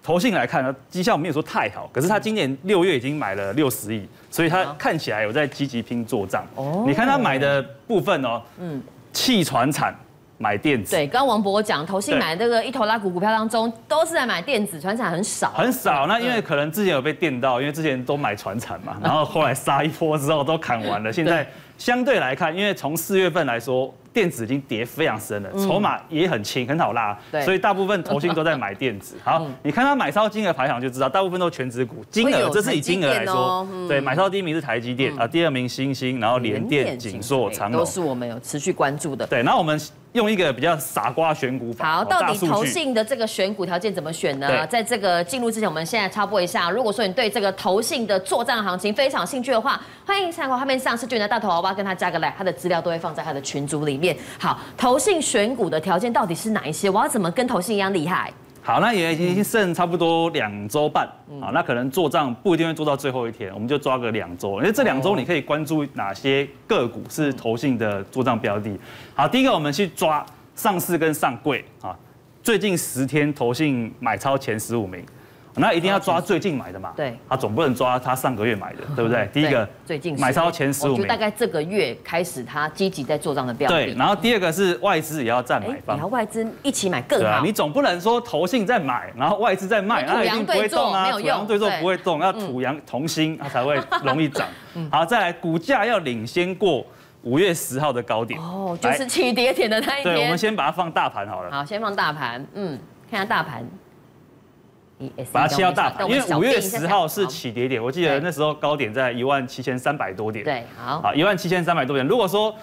投信来看呢，绩效没有说太好，可是他今年六月已经买了六十亿，所以他看起来有在积极拼做账。哦。你看他买的部分哦，嗯，气船产。买电子，对，刚刚王博讲，投信买这个一头拉股股票当中，都是在买电子，船产很少，很少。那因为可能之前有被电到，因为之前都买船产嘛，然后后来杀一波之后都砍完了，现在相对来看，因为从四月份来说。电子已经跌非常深了，筹码也很轻，很好拉，所以大部分投信都在买电子。好，你看它买超金额排行就知道，大部分都全指股。金额这是以金额来说，对，买超第一名是台积电啊，第二名星星，然后联电、锦硕、长都是我们有持续关注的。对，然后我们用一个比较傻瓜选股法。好，到底投信的这个选股条件怎么选呢？在这个进入之前，我们现在插播一下。如果说你对这个投信的作战行情非常兴趣的话，欢迎参考画面上是俊的大头娃娃，跟他加个来，他的资料都会放在他的群组里。面好，投信选股的条件到底是哪一些？我要怎么跟投信一样厉害？好，那也已经剩差不多两周半啊，那可能做账不一定会做到最后一天，我们就抓个两周，因为这两周你可以关注哪些个股是投信的做账标的。好，第一个我们去抓上市跟上柜啊，最近十天投信买超前十五名。那一定要抓最近买的嘛？对，他总不能抓他上个月买的，对不对？第一个最近买超前十五名，大概这个月开始他积极在做账的标的。对，然后第二个是外资也要占买方，你要外资一起买更好。你总不能说投信在买，然后外资在卖，那一定不会动啊。土洋对坐不会动，要土洋同心，它才会 容易涨。好，再来股价要领先过五月十号的高点。哦，就是起跌点的那一天。对，我们先把它放大盘好了。好，先放大盘，嗯，看下大盘。把它切到大盘，因为五月十号是起跌点，我记得那时候高点在一万七千三百多点。对，好，好，一万七千三百多点。如果说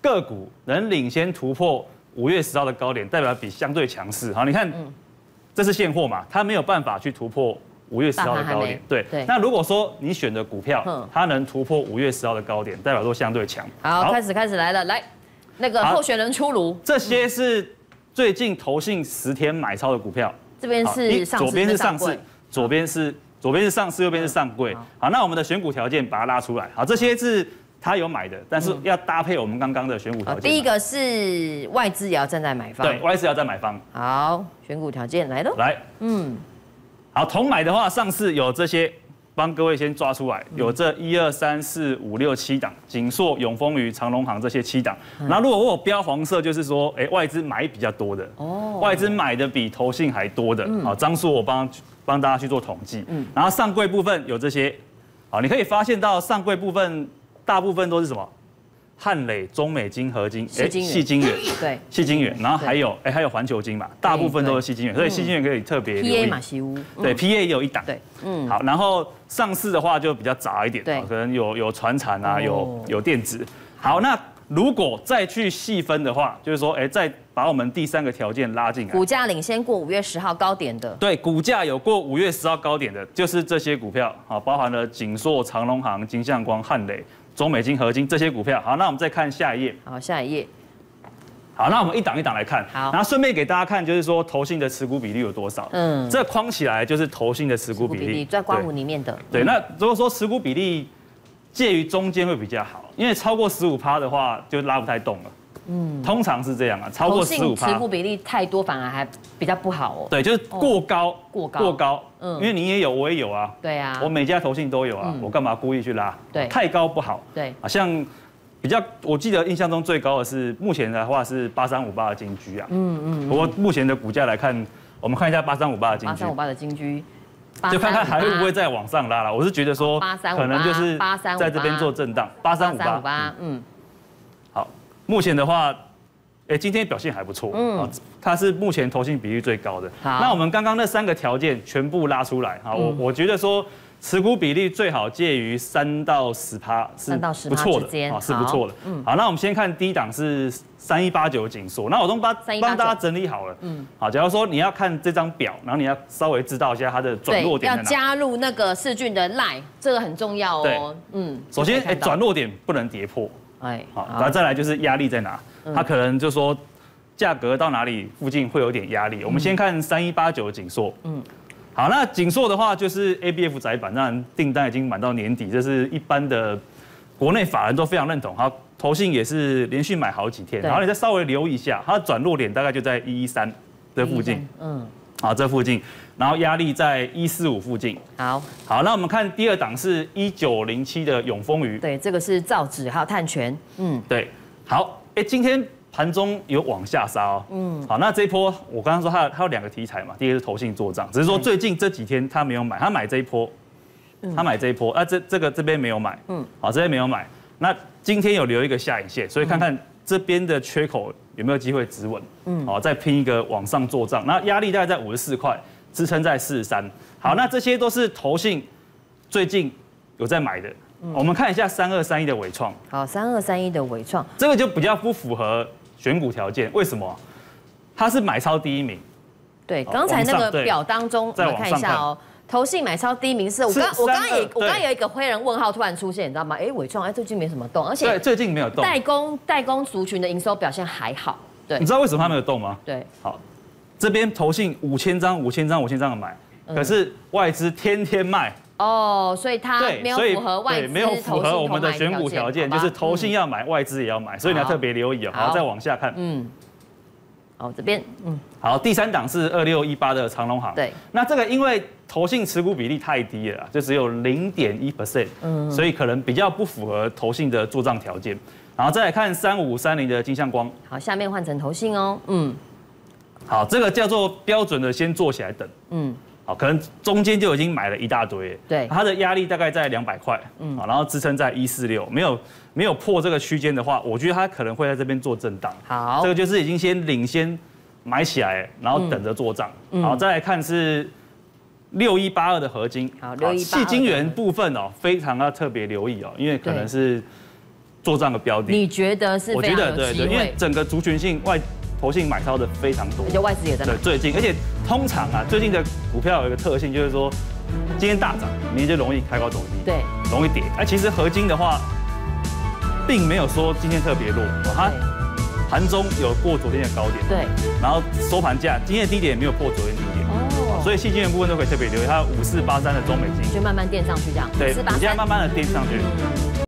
个股能领先突破五月十号的高点，代表比相对强势。好，你看，这是现货嘛，它没有办法去突破五月十号的高点。对，那如果说你选的股票，它能突破五月十号的高点，代表说相对强。好，开始开始来了，来，那个候选人出炉。这些是最近投信十天买超的股票。这边是左边是上市，左边是左边是上市，右边是上柜。好，那我们的选股条件把它拉出来。好，这些是他有买的，但是要搭配我们刚刚的选股条件。第一个是外资也要站在买方，对，外资要在买方。好，选股条件来喽，来，嗯，好，同买的话，上市有这些。帮各位先抓出来，有这一二三四五六七档，锦硕、永丰余、长隆行这些七档。那如果我有标黄色，就是说，哎，外资买比较多的，哦，外资买的比投信还多的，好，张数我帮帮大家去做统计。嗯，然后上柜部分有这些，好，你可以发现到上柜部分大部分都是什么？汉磊、中美金合金、哎，细金元，对，细金元，然后还有哎，还有环球金嘛，大部分都是细金元，所以细金元可以特别留意。马西屋，对，P A 也有一档，对，嗯，好，然后上市的话就比较杂一点，对，可能有有船产啊，有有电子。好，那如果再去细分的话，就是说，哎，再把我们第三个条件拉进来，股价领先过五月十号高点的，对，股价有过五月十号高点的，就是这些股票，好，包含了锦硕、长隆行、金相光、汉磊。中美金合金这些股票，好，那我们再看下一页。好，下一页。好，那我们一档一档来看。好，然后顺便给大家看，就是说投信的持股比例有多少。嗯，这框起来就是投信的持股比例，在光谱里面的。对，那如果说持股比例介于中间会比较好，因为超过十五趴的话就拉不太动了。嗯，通常是这样啊，超过十五趴持股比例太多反而还比较不好哦。对，就是过高，过高，过高。嗯，因为你也有，我也有啊。对啊，我每家投信都有啊，我干嘛故意去拉？对，太高不好。对，好像比较，我记得印象中最高的是目前的话是八三五八的金居啊。嗯嗯。不过目前的股价来看，我们看一下八三五八的金居。八三五八的金居，就看看还会不会再往上拉了。我是觉得说，可能就是在这边做震荡，八三五八，嗯，好，目前的话，哎，今天表现还不错，嗯，它是目前投信比例最高的。好那我们刚刚那三个条件全部拉出来，好，我我觉得说。持股比例最好介于三到十趴，是不错的，啊，是不错的。嗯，好，那我们先看低档是三一八九紧缩，那我都帮帮大家整理好了。嗯，好，假如说你要看这张表，然后你要稍微知道一下它的转落点要加入那个视俊的 line，这个很重要哦。嗯，首先，哎，转落点不能跌破。哎，好，然后再来就是压力在哪？它可能就说价格到哪里附近会有点压力。我们先看三一八九紧缩。嗯。好，那锦硕的话就是 A B F 窄板，那订单已经满到年底，这是一般的国内法人都非常认同。好，投信也是连续买好几天，然后你再稍微留意一下，它的转弱点大概就在一一三这附近，嗯，好，这附近，然后压力在一四五附近。好，好，那我们看第二档是一九零七的永丰鱼，对，这个是造纸还有碳权，嗯，对，好，哎，今天。盘中有往下杀哦，嗯，好，那这一波我刚刚说它它有两个题材嘛，第一个是投信做账，只是说最近这几天他没有买，他买这一波，他买这一波，啊这这个这边没有买，嗯，好这边没有买，那今天有留一个下影线，所以看看这边的缺口有没有机会止稳，嗯，好再拼一个往上做账，那压力大概在五十四块，支撑在四十三，好，那这些都是投信最近有在买的，我们看一下三二三一的伟创，好，三二三一的伟创，这个就比较不符合。选股条件为什么？它是买超第一名。对，刚才那个表当中，我们看一下哦。投信买超第一名是我刚我刚刚也我刚刚有一个灰人问号突然出现，你知道吗？哎，伟创哎最近没什么动，而且对最近没有动。代工代工族群的营收表现还好。对，你知道为什么它没有动吗？对，好，这边投信五千张五千张五千张的买，可是外资天天卖。哦，所以它没有符合外资没有符合我们的选股条件，就是投信要买，外资也要买，所以你要特别留意哦。好，再往下看。嗯，好，这边，嗯，好，第三档是二六一八的长隆行。对，那这个因为投信持股比例太低了，就只有零点一 percent，嗯，所以可能比较不符合投信的做账条件。然后再来看三五三零的金相光。好，下面换成投信哦。嗯，好，这个叫做标准的先做起来等。嗯。好，可能中间就已经买了一大堆，对，它的压力大概在两百块，嗯，好，然后支撑在一四六，没有没有破这个区间的话，我觉得它可能会在这边做震荡。好，这个就是已经先领先买起来，然后等着做账。好，再来看是六一八二的合金，好，六一细金元部分哦，非常要特别留意哦，因为可能是做账的标的。你觉得是？我觉得对对，因为整个族群性外。投信买超的非常多，而且外资也在对最近，而且通常啊，最近的股票有一个特性，就是说今天大涨，明天就容易开高走低，对，容易跌。哎，其实合金的话，并没有说今天特别弱，它盘中有过昨天的高点，对，然后收盘价今天的低点也没有破昨天低点，哦，所以细金的部分都可以特别留意，它五四八三的中美金，就慢慢垫上去这样，对，你现在慢慢的垫上去。